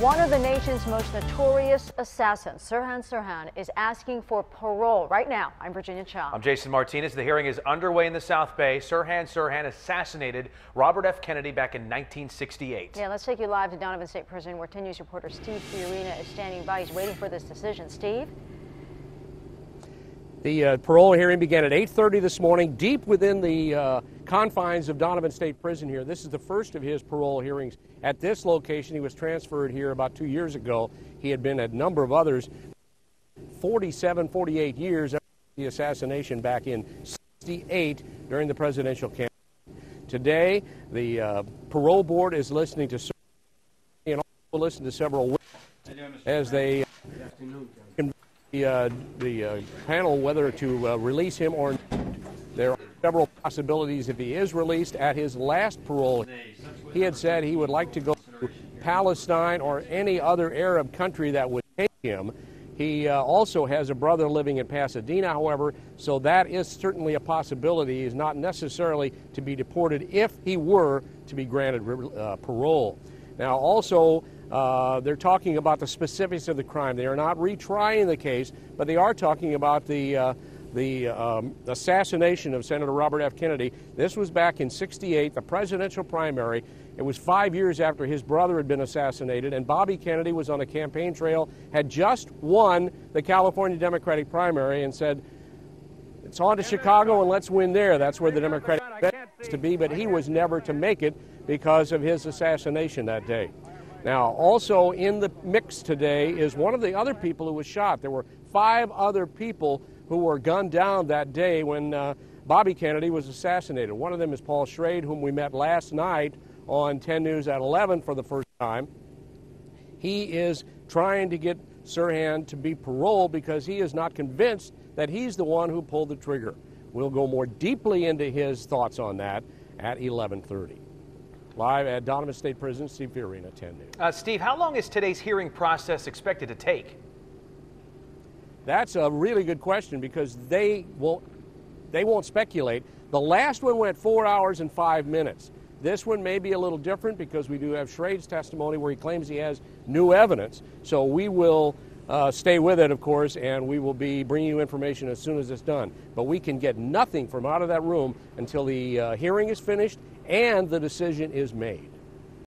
One of the nation's most notorious assassins, Sirhan Sirhan, is asking for parole right now. I'm Virginia Cha. I'm Jason Martinez. The hearing is underway in the South Bay. Sirhan Sirhan assassinated Robert F. Kennedy back in 1968. Yeah, let's take you live to Donovan State Prison where 10 News reporter Steve Fiorina is standing by. He's waiting for this decision. Steve? The uh, parole hearing began at 8.30 this morning, deep within the uh, confines of Donovan State Prison here. This is the first of his parole hearings at this location. He was transferred here about two years ago. He had been at a number of others. 47, 48 years after the assassination back in 68 during the presidential campaign. Today, the uh, parole board is listening to and also listen to several witnesses as they the, uh, the uh, panel whether to uh, release him or not. Several possibilities if he is released. At his last parole, he had said he would like to go to Palestine or any other Arab country that would take him. He uh, also has a brother living in Pasadena, however, so that is certainly a possibility. He's not necessarily to be deported if he were to be granted uh, parole. Now, also, uh, they're talking about the specifics of the crime. They are not retrying the case, but they are talking about the, uh, the um, assassination of Senator Robert F. Kennedy. This was back in 68, the presidential primary. It was five years after his brother had been assassinated, and Bobby Kennedy was on a campaign trail, had just won the California Democratic primary, and said, It's on to Chicago and let's win there. That's where the Democratic is to be, but he was never to make it because of his assassination that day. Now, also in the mix today is one of the other people who was shot. There were five other people who were gunned down that day when uh, Bobby Kennedy was assassinated. One of them is Paul Schrade, whom we met last night on 10 News at 11 for the first time. He is trying to get Sirhan to be paroled because he is not convinced that he's the one who pulled the trigger. We'll go more deeply into his thoughts on that at 1130. Live at Donovan State Prison, Steve Fiorina, 10 News. Uh, Steve, how long is today's hearing process expected to take? That's a really good question because they won't, they won't speculate. The last one went four hours and five minutes. This one may be a little different because we do have Schrade's testimony where he claims he has new evidence. So we will uh, stay with it, of course, and we will be bringing you information as soon as it's done. But we can get nothing from out of that room until the uh, hearing is finished and the decision is made.